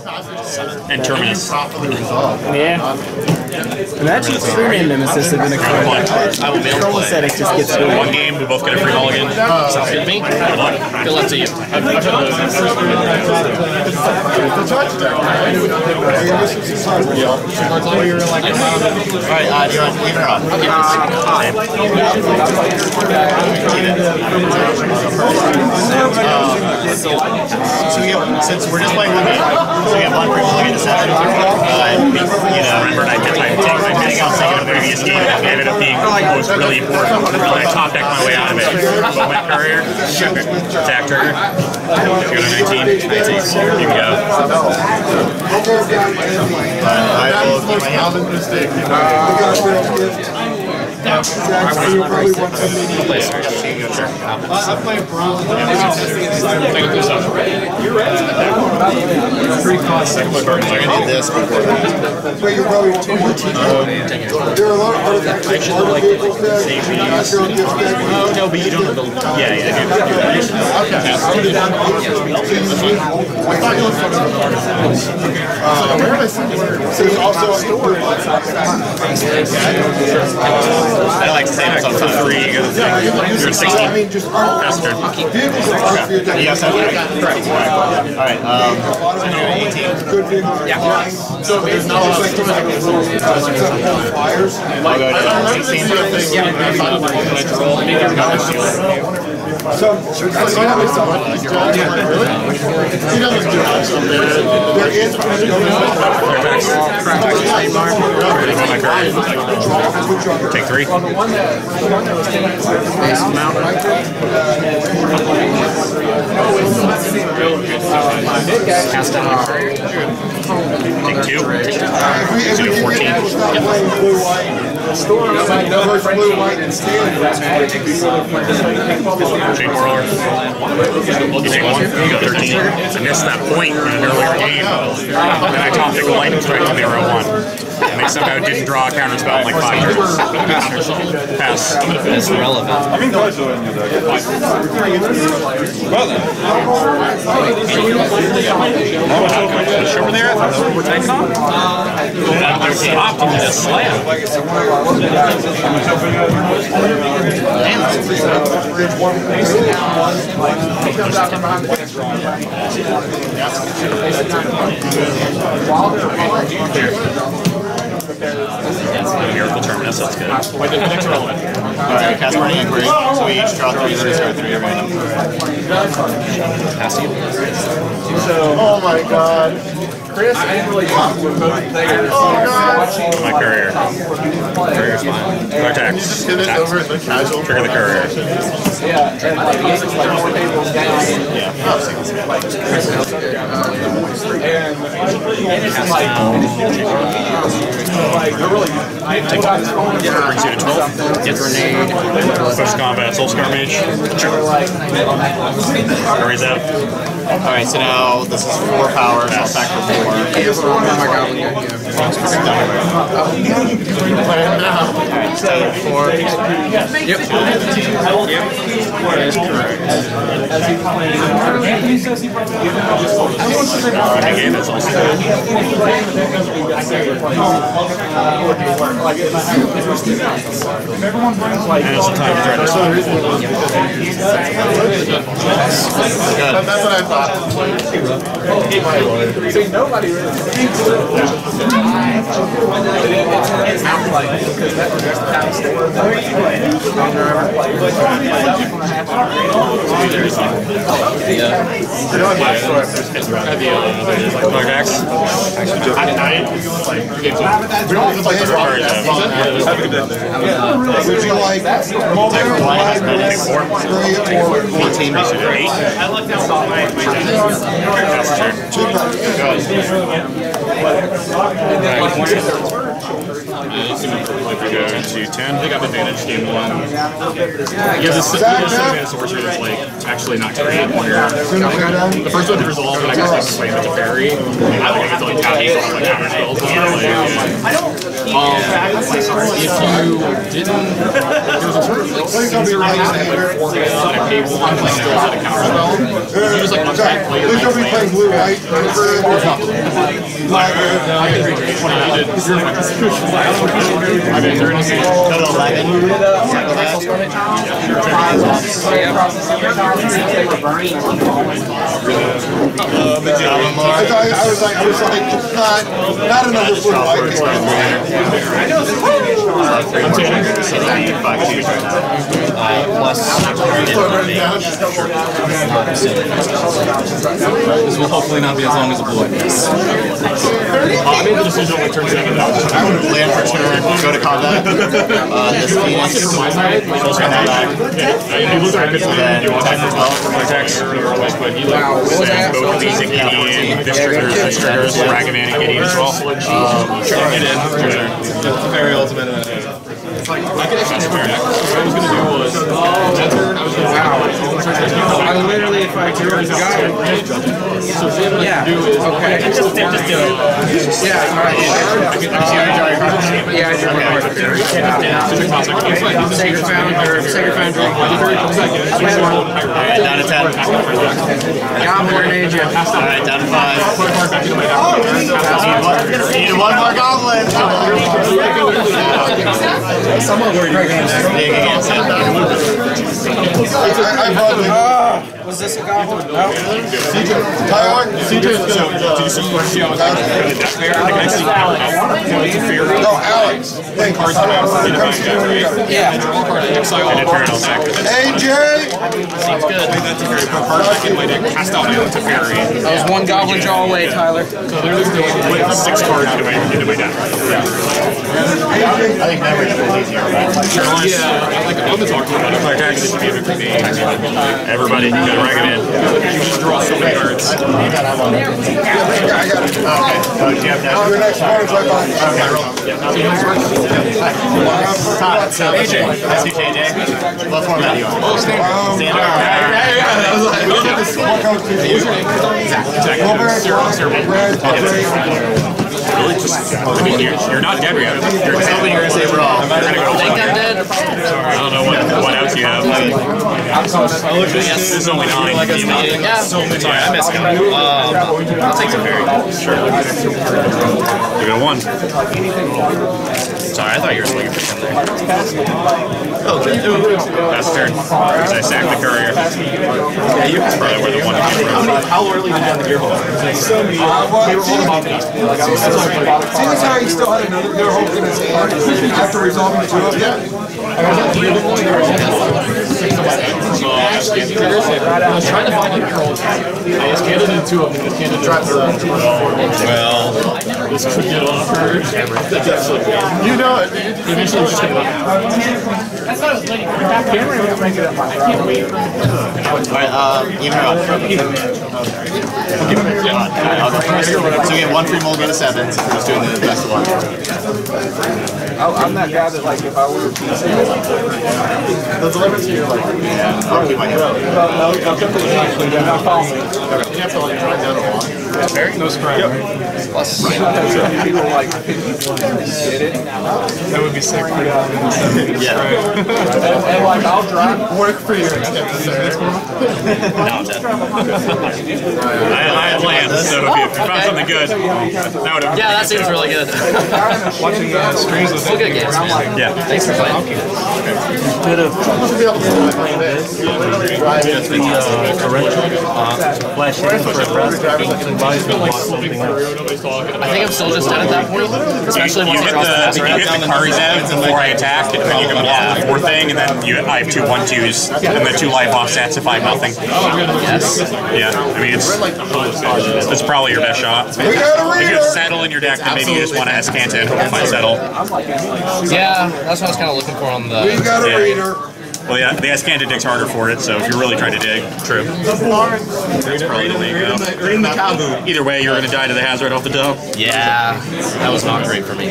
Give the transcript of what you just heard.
Go. and Terminus. Yeah. Imagine if Freeman Nemesis had been a card. I will mail Control play. just gets So rid one game, we both get a free mulligan. Sounds good to me. Good luck. Good luck to you. Alright, uh, do you want to leave it or on? So we get, since we're just playing one game, so we have one free mulligan to seven. Uh, you know, Remember, I did my take my anything else take in the previous game. And it ended up being was really important. And I top decked my way out of it. Bomat Courier, attack trigger. Go to 19. 19. Here we go. I will keep my. I'm gonna do this before that. But you're probably too much. There are a lot of artifacts that are vehicles that are on gift deck. Oh, no, but you don't have the. Yeah, yeah, I do. There's also a store. I like to say myself for free because you're 16. I mean, just Pass turn. vehicles that are for your deck. Yes, I Correct. Alright, um, so you're 18. Good vehicles. Yeah. So there's no like flyers. I'll go to 16. Some, some, there is. Take three. Cast down. Take two. So do 14. Blue, white, and standard. Chainwhirler. You take one, you go 13. I missed that point in an earlier game. And then I topped it with lightning strike to zero one. And they somehow didn't draw a counter spell in like five turns. Pass. It's relevant. Over there, we're taking off. There's an optimus slam. While they're Miracle Terminus, that's good. Alright, cast Burning Inquiry. So we each draw three, three, start three, random. Pass you. Oh my god. Chris? Oh my courier. Courier's fine. No attacks. Just give it Attacks. over the casual. Trigger the courier. Yeah. Oh, single spell. Brings you to 12. Get grenade. Push combat, Soul Scar Mage. Courier's out. Alright, so now this is four power, so I'll attack for four. Alright, so four. Again, that's also And it's the time to try this one. That's what I thought. Dark Axe. We don't even play this card. Would you like three or turn. two? Go to 10. Pick up advantage game one. He has a he has a mana sorcerer that's like actually not great. Where the first one to resolve, and I guess I can play it with a fairy. I don't get to like tap on my counter spells. Um, if you didn't, there was a sort of like race that like four hands and I paid one like still had a counter spell. If you just like untap play your They're gonna be next playing blue white. Uh, I can it. What I did. I mean, they're in a scene. Go to 11. I I was like, I was like, not, not another blue white. I'm taking This will hopefully not be as long as a blue I made the decision on turn seven. I would have land for turn, go to combat. Uh, this Phoenix. From my side, I also have that. You look at it, Then you want attack as well. Attacks. but he like Sends both of these in Gideon. This triggers, this triggers Ragavan and Gideon as well. Um, Get in. That's the very ultimate. Uh, I could actually never back. What I was gonna do was that turn I was gonna wow. I literally, if I drew a guy, So then what I yeah, can do is okay. Just, just do it. Yeah, all right. Yeah, I drew my card. Sacred Founder, Sacred Foundry. Alright, down to 10. Goblin Agent. Alright, down to 5. put a card back into my deck. Need one more goblin. Big against it. I, I probably, Was this a goblin? No. Tyler? No, Alex. Thank you. It comes to you. Yeah. Eternal sacrifice. AJ? Cast out my Teferi. That was one goblin jaw away, Tyler. Put six cards into my, into my deck. I think memory is easier. Yeah, I like I love to talk to him. I'm like, this should be a big. Everybody, you go to Ragavan. You just draw so many cards. I got it. Okay. Oh, do you have Your that? next one is right behind. So, AJ. SCKJ. What format do you want? Um, Standard. What comes to you? Zero, zero. Red, red. Really? Just, I mean, you're, you're not dead yet. You're I was hoping you were going to say raw. gonna go Think I'm dead? I don't know what, what else you have. This is only nine. Yeah. Sorry, I missed him. Um, I'll take some fairy. You got one. Sorry, I thought you were swinging for 10 there. That's turn. Because I sacked the courier. Yeah, you probably where the one came from. How early did you have the Gearhulk? See, this how he still had another Gearhulk in his hand after resolving two of them? I was trying to find a Gearhulk. I was candidate two of them. This candidate Well, This could get on her. That's actually good. You know it. Eventually, it's just gonna. Alright, uh, even or odd? Alright, I'll go first. So you get one free mulligan to seven, since we're just doing the best one. I'm that guy that, like, if I were to The deliverance here, like, yeah, I'll keep my hand. No scrap. people like did it. That would be sick. Yeah. And like I'll drive. Work for you. I, I had land, so if you found something good, that would have. Yeah, that seems really good. Watching uh, streams with Still good games. Yeah. Thanks for playing. I think I'm still just dead at that point, especially You once I hit cross the the, pass you right hit the Karizev before I attacked, and then you can block the four thing, and then you, I have two one twos, and the two life offsets if I have nothing. Yes. Yeah, I mean, it's it's probably your best shot. We got a If you reader. have settle in your deck, then maybe you just want to Azcanta and hope you find settle. Yeah, that's what I was kind of looking for on the... We the. got a Yeah. reader. Well, yeah, the Azcanta dig's harder for it, so if you're really trying to dig, true. That's probably the to go. Either way, you're going to die to the Hazoret off the dome. Yeah, that was not great for me.